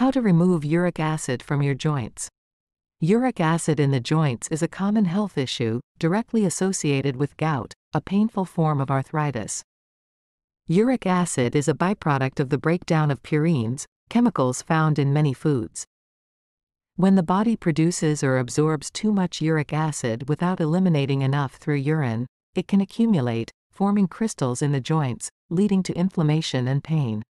How to remove uric acid from your joints. Uric acid in the joints is a common health issue, directly associated with gout, a painful form of arthritis. Uric acid is a byproduct of the breakdown of purines, chemicals found in many foods. When the body produces or absorbs too much uric acid without eliminating enough through urine, it can accumulate, forming crystals in the joints, leading to inflammation and pain.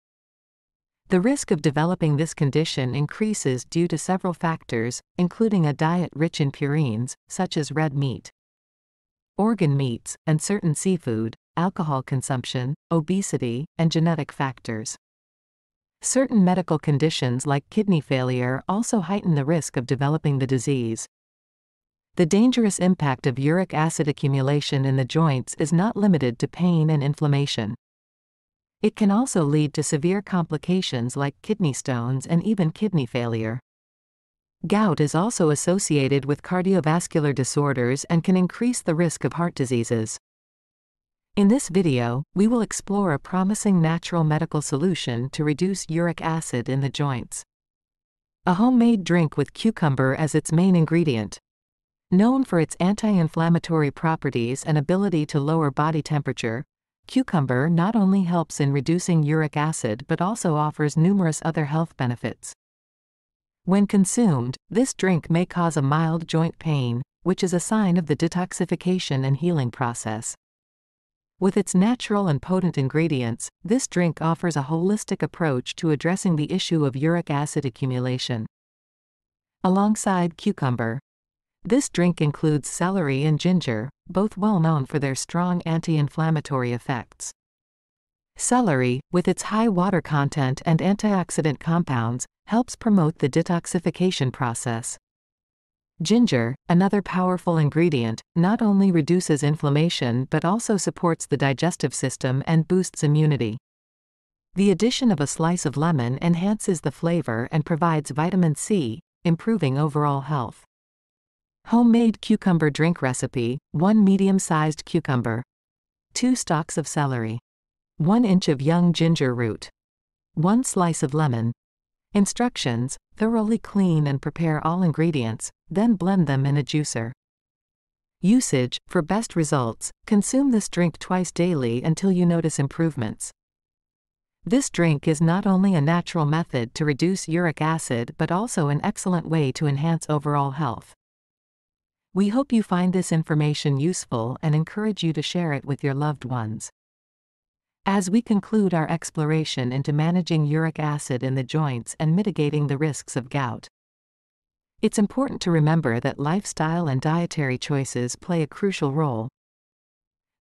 The risk of developing this condition increases due to several factors, including a diet rich in purines, such as red meat, organ meats, and certain seafood, alcohol consumption, obesity, and genetic factors. Certain medical conditions like kidney failure also heighten the risk of developing the disease. The dangerous impact of uric acid accumulation in the joints is not limited to pain and inflammation. It can also lead to severe complications like kidney stones and even kidney failure. Gout is also associated with cardiovascular disorders and can increase the risk of heart diseases. In this video, we will explore a promising natural medical solution to reduce uric acid in the joints. A homemade drink with cucumber as its main ingredient. Known for its anti-inflammatory properties and ability to lower body temperature, cucumber not only helps in reducing uric acid but also offers numerous other health benefits. When consumed, this drink may cause a mild joint pain, which is a sign of the detoxification and healing process. With its natural and potent ingredients, this drink offers a holistic approach to addressing the issue of uric acid accumulation. Alongside cucumber, this drink includes celery and ginger, both well known for their strong anti-inflammatory effects. Celery, with its high water content and antioxidant compounds, helps promote the detoxification process. Ginger, another powerful ingredient, not only reduces inflammation but also supports the digestive system and boosts immunity. The addition of a slice of lemon enhances the flavor and provides vitamin C, improving overall health. Homemade cucumber drink recipe 1 medium sized cucumber, 2 stalks of celery, 1 inch of young ginger root, 1 slice of lemon. Instructions Thoroughly clean and prepare all ingredients, then blend them in a juicer. Usage For best results, consume this drink twice daily until you notice improvements. This drink is not only a natural method to reduce uric acid but also an excellent way to enhance overall health. We hope you find this information useful and encourage you to share it with your loved ones. As we conclude our exploration into managing uric acid in the joints and mitigating the risks of gout, it's important to remember that lifestyle and dietary choices play a crucial role.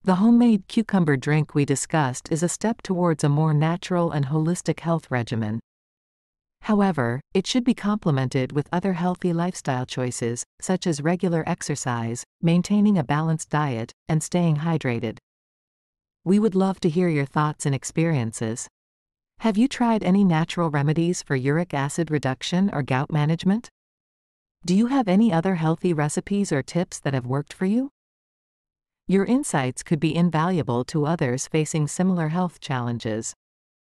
The homemade cucumber drink we discussed is a step towards a more natural and holistic health regimen. However, it should be complemented with other healthy lifestyle choices, such as regular exercise, maintaining a balanced diet, and staying hydrated. We would love to hear your thoughts and experiences. Have you tried any natural remedies for uric acid reduction or gout management? Do you have any other healthy recipes or tips that have worked for you? Your insights could be invaluable to others facing similar health challenges.